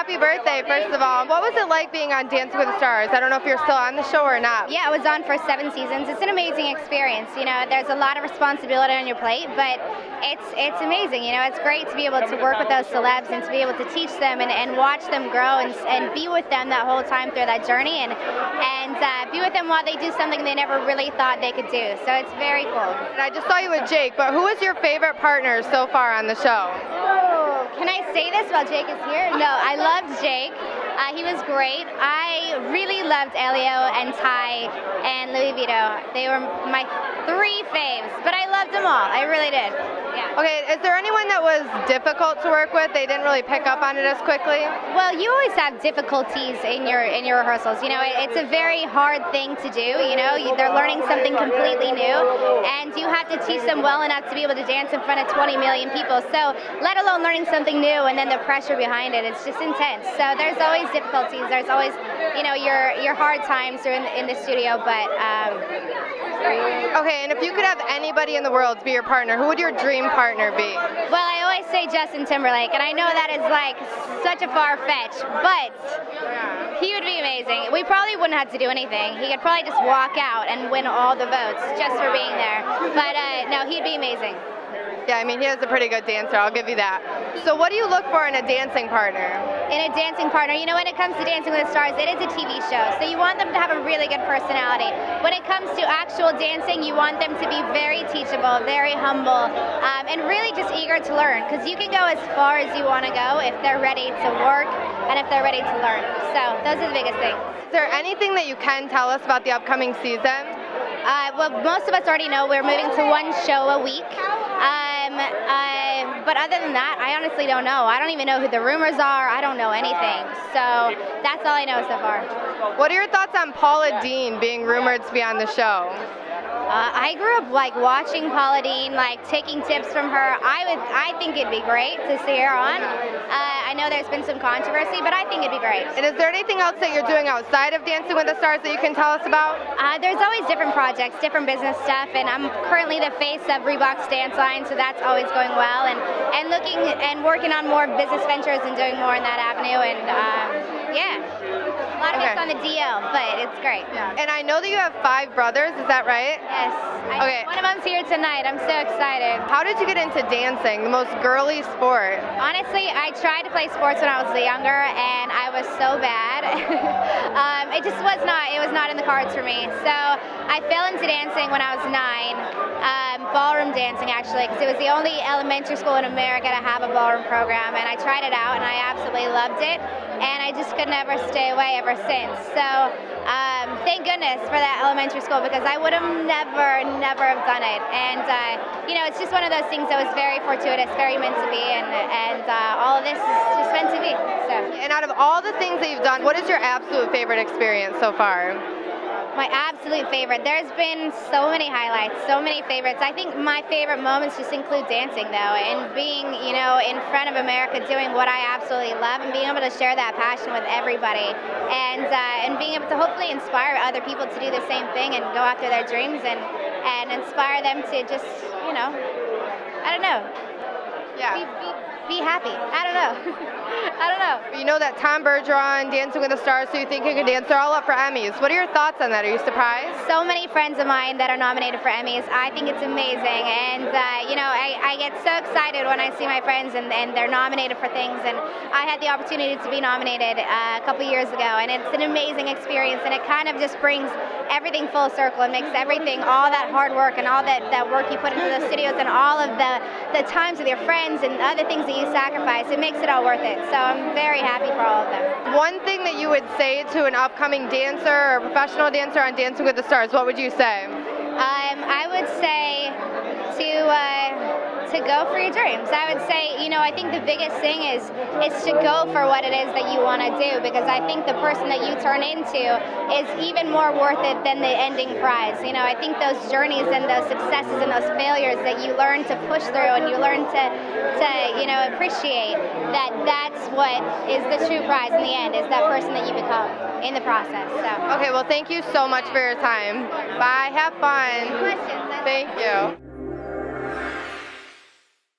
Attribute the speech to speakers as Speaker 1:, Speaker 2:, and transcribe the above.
Speaker 1: happy birthday, first of all. What was it like being on Dancing with the Stars? I don't know if you're still on the show or not.
Speaker 2: Yeah, I was on for seven seasons. It's an amazing experience. You know, there's a lot of responsibility on your plate, but it's it's amazing. You know, it's great to be able to work with those celebs and to be able to teach them and, and watch them grow and, and be with them that whole time through that journey and and uh, be with them while they do something they never really thought they could do. So it's very cool.
Speaker 1: And I just saw you with Jake, but who was your favorite partner so far on the show?
Speaker 2: Say this while Jake is here? No, I loved Jake. Uh, he was great. I really loved Helio and Ty and Louie Vito. They were my three faves, but I loved them all. I really did. Yeah.
Speaker 1: Okay, is there anyone that was difficult to work with? They didn't really pick up on it as quickly.
Speaker 2: Well, you always have difficulties in your in your rehearsals. You know, it, it's a very hard thing to do. You know, you, they're learning something completely new, and you have to teach them well enough to be able to dance in front of 20 million people. So, let alone learning something new and then the pressure behind it, it's just intense. So there's always difficulties. There's always, you know, your your hard times in, in the studio, but. Um,
Speaker 1: Okay, and if you could have anybody in the world be your partner, who would your dream partner be?
Speaker 2: Well, I always say Justin Timberlake, and I know that is like such a far fetch, but he would be amazing. We probably wouldn't have to do anything. He could probably just walk out and win all the votes just for being there. But uh, no, he'd be amazing.
Speaker 1: Yeah, I mean, he is a pretty good dancer, I'll give you that. So, what do you look for in a dancing partner?
Speaker 2: In a dancing partner, you know, when it comes to Dancing with the Stars, it is a TV show, so you want them to have a really good personality. When it comes to actual dancing, you want them to be very teachable, very humble, um, and really just eager to learn, because you can go as far as you want to go if they're ready to work and if they're ready to learn. So, those are the biggest things.
Speaker 1: Is there anything that you can tell us about the upcoming season?
Speaker 2: Uh, well, most of us already know we're moving to one show a week. Um, but other than that, I honestly don't know. I don't even know who the rumors are. I don't know anything. So that's all I know so far.
Speaker 1: What are your thoughts on Paula Deen being rumored to be on the show?
Speaker 2: Uh, I grew up like watching Paula Deen, like taking tips from her. I would, I think it'd be great to see her on. Uh, I know there's been some controversy, but I think it'd be great.
Speaker 1: And is there anything else that you're doing outside of Dancing with the Stars that you can tell us about?
Speaker 2: Uh, there's always different projects, different business stuff, and I'm currently the face of Reebok's dance line, so that's always going well. And and looking and working on more business ventures and doing more in that avenue. And um, yeah, a lot of
Speaker 1: Okay.
Speaker 2: it's on the DL, but it's great. Yeah.
Speaker 1: And I know that you have five brothers, is that right?
Speaker 2: Yes. I,
Speaker 1: Okay.
Speaker 2: One of them's here tonight. I'm so excited.
Speaker 1: How did you get into dancing, the most girly sport?
Speaker 2: Honestly, I tried to play sports when I was younger, and I was so bad. Um, it just was not. It was not in the cards for me. So I fell into dancing when I was nine. Um, ballroom dancing, actually, because it was the only elementary school in America to have a ballroom program, and I tried it out, and I absolutely loved it. And I just could never stay away ever since. So um, thank goodness for that elementary school because I would have never, never have done it. And uh, you know, it's just one of those things that was very fortuitous, very meant to be, and and uh, all of this is just meant to
Speaker 1: out of all the things that you've done, what is your absolute favorite experience so far?
Speaker 2: my absolute favorite. There's been so many highlights, so many favorites. I think my favorite moments just include dancing though, and being you know in front of America doing what I absolutely love, and being able to share that passion with everybody, and uh, and being able to hopefully inspire other people to do the same thing and go after their dreams and and inspire them to just you know I don't know
Speaker 1: Yeah.
Speaker 2: be, be happy. I don't know. I don't know.
Speaker 1: You know that Tom Bergeron, Dancing with the Stars, so you think you Can dance, they're all up for Emmys. What are your thoughts on that? Are you surprised?
Speaker 2: So many friends of mine that are nominated for Emmys. I think it's amazing, and uh, you know, I, I get so excited when I see my friends and, and they're nominated for things. And I had the opportunity to be nominated uh, a couple years ago, and it's an amazing experience. And it kind of just brings everything full circle. It makes everything, all that hard work and all that, that work you put into the studios and all of the the times with your friends and other things that you sacrifice. It makes it all worth it. So I'm very happy for all of them.
Speaker 1: One thing that you would say to an upcoming dancer or professional dancer on Dancing with the Stars, what would you say?
Speaker 2: Um, I would say to uh, to go for your dreams. I would say, you know, I think the biggest thing is is to go for what it is that you want to do because I think the person that you turn into is even more worth it than the ending prize. You know, I think those journeys and those successes and those failures that you learn to push through and you learn to to you know appreciate that that's what is the true prize in the end is that person that you become in the process. So.
Speaker 1: Okay, well, thank you so much for your time. Bye, have fun. Thank you.